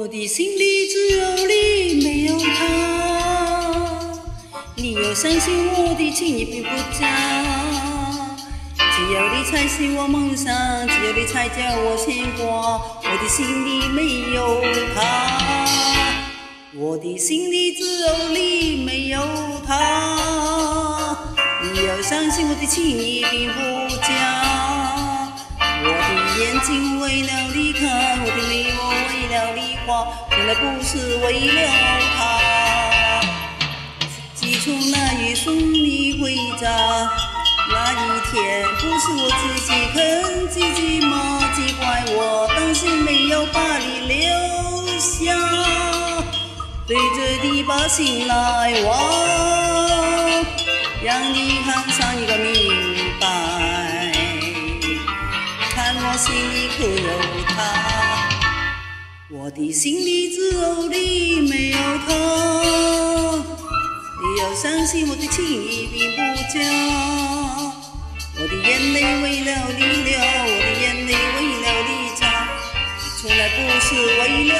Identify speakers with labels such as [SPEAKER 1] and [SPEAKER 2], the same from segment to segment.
[SPEAKER 1] 我的心里只有你，没有他。你要相信我的情意并不假，只有你才是我梦想，只有你才叫我牵挂。我的心里没有他，我的心里只有你，没有他。你要相信我的情意并不假，眼睛为了你看，我的眉毛为了你画，从来不是为了他。自从那一送你回家那一天，不是我自己很积极吗？只怪我当时没有把你留下，对着你把心来挖，让你看上一个明白，心里可有他，我的心里只有你，没有他。你要相信我的情意并不假，我的眼泪为了你流，我的眼泪为了你擦，从来不是为了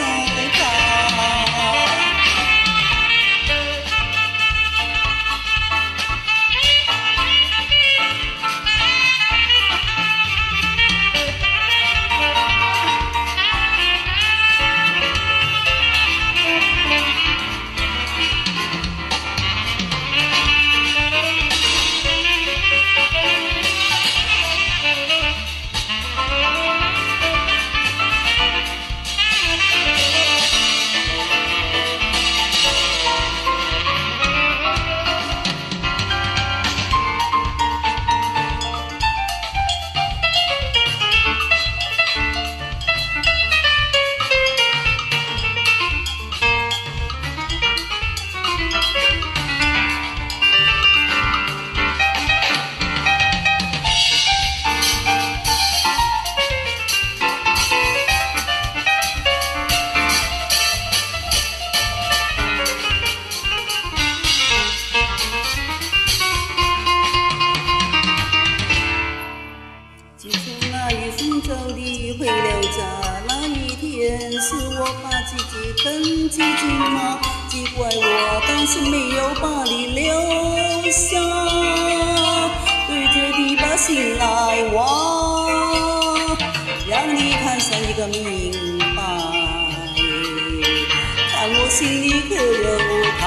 [SPEAKER 1] 是我把自己很积极吗？只怪我当时没有把你留下，对着你把心来挖，让你看上一个明白，看我心里可有他，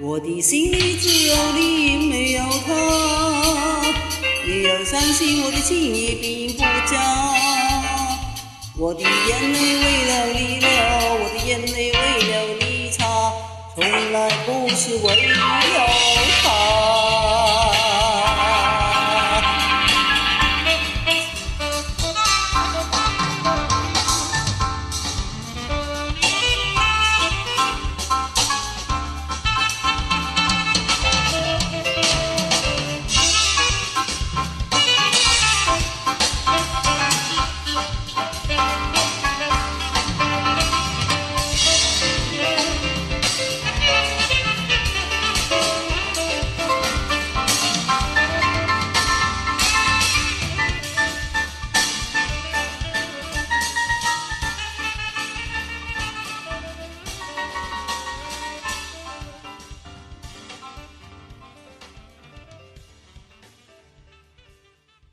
[SPEAKER 1] 我的心里只有你，没有他。你要相信我的情意并不假，我的眼泪为了你